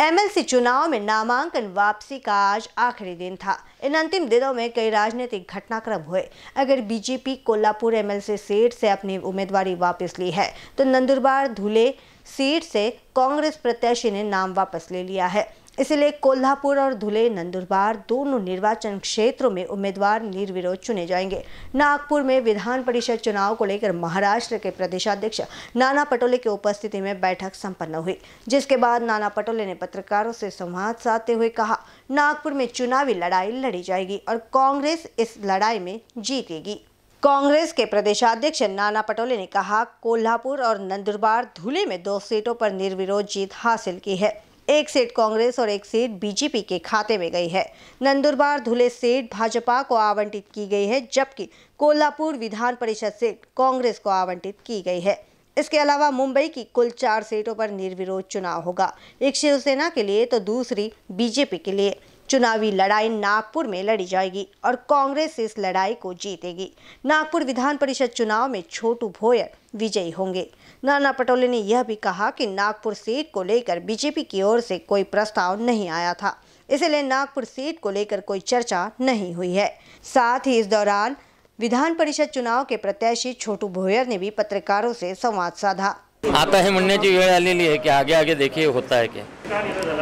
MLC चुनाव में नामांकन वापसी का आज आखिरी दिन था। इन अंतिम दिनों में कई राजनीतिक घटनाक्रम हुए। अगर बीजेपी कोल्हापुर एमएलसी सीट से अपनी उम्मीदवारी वापस ली है तो नंदुरबार धुले सीट से कांग्रेस प्रत्याशी ने नाम वापस ले लिया है। इसलिए कोल्हापुर और धुले नंदुरबार दोनों निर्वाचन क्षेत्रों में उम्मीदवार निर्विरोध चुने जाएँगे। नागपुर में विधान परिषद चुनाव को लेकर महाराष्ट्र के प्रदेशाध्यक्ष नाना पटोले की उपस्थिति में बैठक संपन्न हुई, जिसके बाद नाना पटोले ने पत्रकारों से संवाद साधते हुए कहा, नागपुर में चुनावी लड़ाई लड़ी जाएगी और कांग्रेस इस लड़ाई में जीतेगी। कांग्रेस के प्रदेशाध्यक्ष नाना पटोले ने कहा, कोल्हापुर और नंदुरबार धुले में दो सीटों पर निर्विरोध जीत हासिल की है। एक सीट कांग्रेस और एक सीट बीजेपी के खाते में गई है। नंदुरबार धुले सीट भाजपा को आवंटित की गई है, जबकि कोल्हापुर विधान परिषद सीट कांग्रेस को आवंटित की गई है। इसके अलावा मुंबई की कुल चार सीटों पर निर्विरोध चुनाव होगा। एक शिवसेना के लिए तो दूसरी बीजेपी के लिए। चुनावी लड़ाई नागपुर में लड़ी जाएगी और कांग्रेस इस लड़ाई को जीतेगी। नागपुर विधान परिषद चुनाव में छोटू भोयर विजयी होंगे। नाना पटोले ने यह भी कहा कि नागपुर सीट को लेकर बीजेपी की ओर से कोई प्रस्ताव नहीं आया था। इसलिए नागपुर सीट को लेकर कोई चर्चा नहीं हुई है। साथ ही इस दौरान विधान परिषद चुनाव के प्रत्याशी छोटू भोयर ने भी पत्रकारों से संवाद साधा। आता है म्हणण्याची वेळ आलेली आहे की आगे आगे देखिए होता है क्या?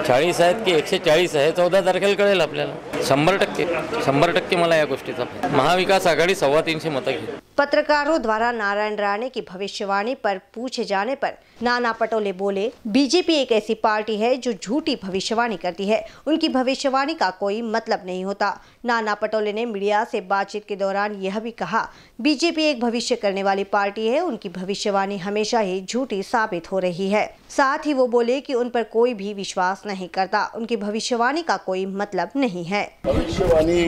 चाळीस आहेत की एकशे चाळीस आहे चौदा तारखेला कळेल आपल्याला. शंभर टक्के शंभर टक्के मला या गोष्टीचा महाविकास आघाडी सव्वा तीनशे मतं घेईल. पत्रकारों द्वारा नारायण राणे की भविष्यवाणी पर पूछे जाने पर नाना पटोले बोले, बीजेपी एक ऐसी पार्टी है जो झूठी भविष्यवाणी करती है। उनकी भविष्यवाणी का कोई मतलब नहीं होता। नाना पटोले ने मीडिया से बातचीत के दौरान यह भी कहा, बीजेपी एक भविष्य करने वाली पार्टी है। उनकी भविष्यवाणी हमेशा ही झूठी साबित हो रही है। साथ ही वो बोले की उन पर कोई भी विश्वास नहीं करता। उनकी भविष्यवाणी का कोई मतलब नहीं है। भविष्यवाणी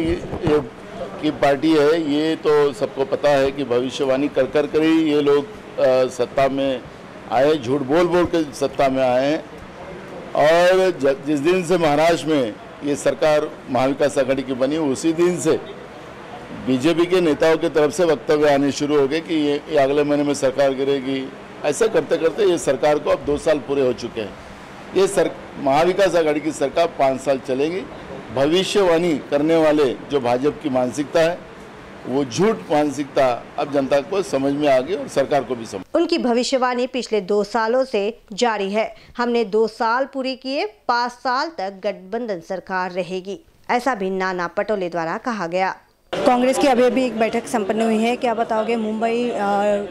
की पार्टी है ये तो सबको पता है कि भविष्यवाणी कर कर कर ही ये लोग अ, सत्ता में आए झूठ बोल बोल के सत्ता में आए और ज- जिस दिन से महाराष्ट्र में ये सरकार महाविकास आघाड़ी की बनी उसी दिन से बीजेपी के नेताओं की तरफ़ से वक्तव्य आने शुरू हो गए कि ये, ये अगले महीने में सरकार गिरेगी। ऐसा करते करते ये सरकार को अब दो साल पूरे हो चुके हैं। ये सर महाविकास आघाड़ी की सरकार पाँच साल चलेगी। भविष्यवाणी करने वाले जो भाजपा की मानसिकता है वो झूठ मानसिकता अब जनता को समझ में आ गई और सरकार को भी समझ। उनकी भविष्यवाणी पिछले दो सालों से जारी है। हमने दो साल पूरे किए पाँच साल तक गठबंधन सरकार रहेगी। ऐसा भी नाना पटोले द्वारा कहा गया। कांग्रेस की अभी अभी एक बैठक संपन्न हुई है। क्या बताओगे मुंबई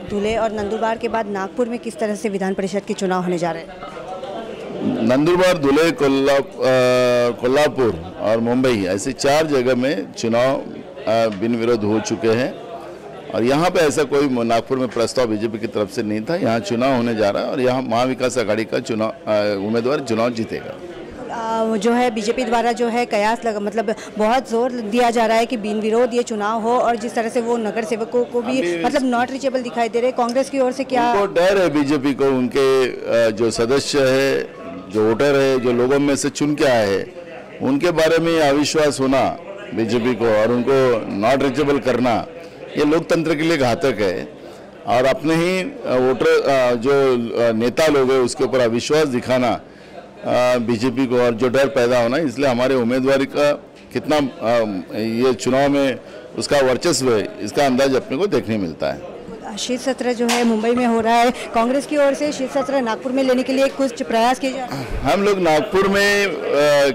धुले और नंदुरबार के बाद नागपुर में किस तरह से विधान परिषद के चुनाव होने जा रहे हैं? नंदुरबार धुले कोल्हा कोल्हापुर और मुंबई ऐसे चार जगह में चुनाव बिन विरोध हो चुके हैं। और यहाँ पे ऐसा कोई नागपुर में प्रस्ताव बीजेपी की तरफ़ से नहीं था। यहाँ चुनाव होने जा रहा है और यहाँ महाविकास आघाड़ी का चुनाव उम्मीदवार चुनाव जीतेगा। जो है बीजेपी द्वारा जो है कयास लगा मतलब बहुत ज़ोर दिया जा रहा है कि बिन विरोध ये चुनाव हो और जिस तरह से वो नगर सेवकों को भी मतलब नॉट रीचेबल दिखाई दे रहे। कांग्रेस की ओर से क्या डर है बीजेपी को उनके जो सदस्य है जो वोटर है, जो लोगों में से चुन के आए हैं, उनके बारे में अविश्वास होना बीजेपी को और उनको नॉट रिचेबल करना, ये लोकतंत्र के लिए घातक है। और अपने ही वोटर जो नेता लोग हैं, उसके ऊपर अविश्वास दिखाना बीजेपी को और जो डर पैदा होना, इसलिए हमारे उम्मीदवार का कितना ये चुनाव में उसका वर्चस्व है, इसका अंदाज अपने को देखने मिलता है। शीत सत्र जो है मुंबई में हो रहा है। कांग्रेस की ओर से शीत सत्र नागपुर में लेने के लिए कुछ प्रयास किए जा हम लोग नागपुर में अ,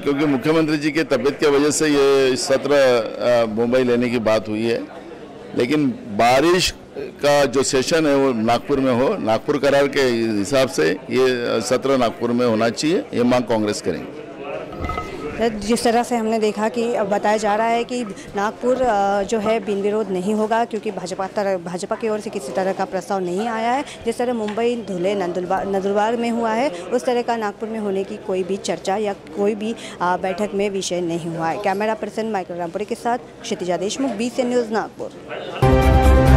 क्योंकि मुख्यमंत्री जी की तबीयत की वजह से ये सत्र मुंबई लेने की बात हुई है। लेकिन बारिश का जो सेशन है वो नागपुर में हो नागपुर करार के हिसाब से ये सत्र नागपुर में होना चाहिए ये मांग कांग्रेस करेंगे। जिस तरह से हमने देखा कि बताया जा रहा है कि नागपुर जो है बिन विरोध नहीं होगा क्योंकि भाजपा तरह भाजपा की ओर से किसी तरह का प्रस्ताव नहीं आया है। जिस तरह मुंबई, धुले नंदुरबार नंदुरबार में हुआ है, उस तरह का नागपुर में होने की कोई भी चर्चा या कोई भी बैठक में विषय नहीं हुआ है। कैमरा पर्सन माइकल रामपुरी के साथ क्षितिजा देशमुख, बी न्यूज़ नागपुर।